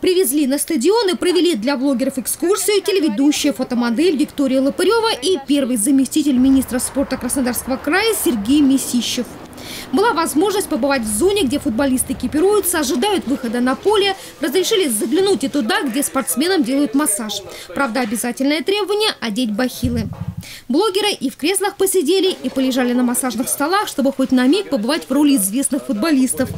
Привезли на стадион и провели для блогеров экскурсию телеведущая фотомодель Виктория Лопарева и первый заместитель министра спорта Краснодарского края Сергей Месищев. Была возможность побывать в зоне, где футболисты экипируются, ожидают выхода на поле. Разрешили заглянуть и туда, где спортсменам делают массаж. Правда, обязательное требование – одеть бахилы. Блогеры и в креслах посидели, и полежали на массажных столах, чтобы хоть на миг побывать в роли известных футболистов.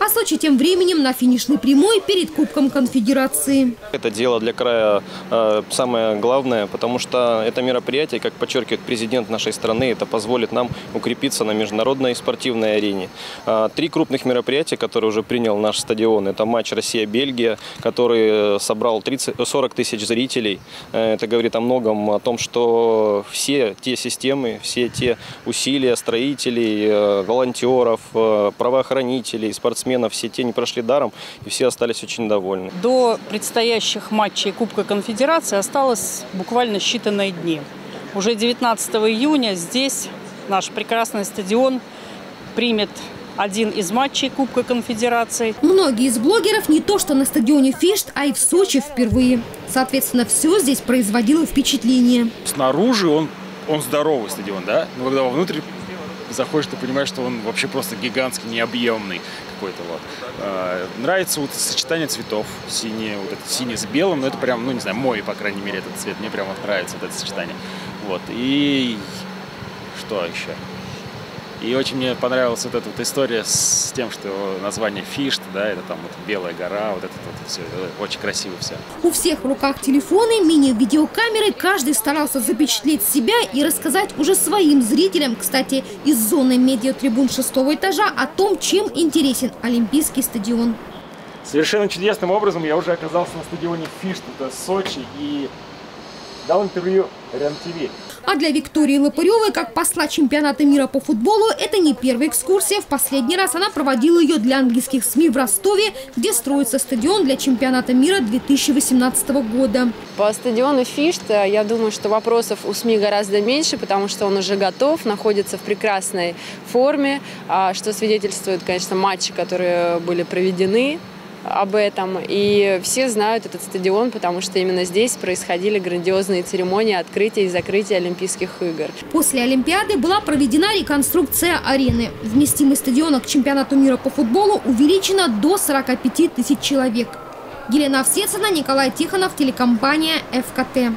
А Сочи тем временем на финишной прямой перед Кубком Конфедерации. Это дело для края э, самое главное, потому что это мероприятие, как подчеркивает президент нашей страны, это позволит нам укрепиться на международной спортивной арене. Э, три крупных мероприятия, которые уже принял наш стадион, это матч Россия-Бельгия, который собрал 30, 40 тысяч зрителей. Э, это говорит о многом, о том, что все те системы, все те усилия строителей, э, волонтеров, э, правоохранителей, спортсменов, все те не прошли даром, и все остались очень довольны. До предстоящих матчей Кубка Конфедерации осталось буквально считанные дни. Уже 19 июня здесь наш прекрасный стадион примет один из матчей Кубка Конфедерации. Многие из блогеров не то что на стадионе Фишт, а и в Сочи впервые. Соответственно, все здесь производило впечатление. Снаружи он, он здоровый стадион, да? Но когда вовнутрь заходишь, ты понимаешь, что он вообще просто гигантский, необъемный какой-то вот. А, нравится вот сочетание цветов, синий, вот это синий с белым, но это прям, ну не знаю, мой, по крайней мере, этот цвет, мне прям вот нравится вот это сочетание. Вот, и что еще? И очень мне понравилась вот эта вот история с тем, что название Фишт, да, это там вот Белая гора, вот это вот все, это очень красиво все. У всех в руках телефоны, мини-видеокамеры, каждый старался запечатлеть себя и рассказать уже своим зрителям, кстати, из зоны медиатрибун шестого этажа, о том, чем интересен Олимпийский стадион. Совершенно чудесным образом я уже оказался на стадионе Фишт, это Сочи, и дал интервью РЕН-ТВ. А для Виктории Лопаревой, как посла чемпионата мира по футболу, это не первая экскурсия. В последний раз она проводила ее для английских СМИ в Ростове, где строится стадион для чемпионата мира 2018 года. По стадиону Фишт, я думаю, что вопросов у СМИ гораздо меньше, потому что он уже готов, находится в прекрасной форме, а что свидетельствует, конечно, матчи, которые были проведены об этом. И все знают этот стадион, потому что именно здесь происходили грандиозные церемонии открытия и закрытия Олимпийских игр. После Олимпиады была проведена реконструкция арены. Вместимость стадиона к чемпионату мира по футболу увеличена до 45 тысяч человек. Елена Овсецина, Николай Тихонов, телекомпания «ФКТ».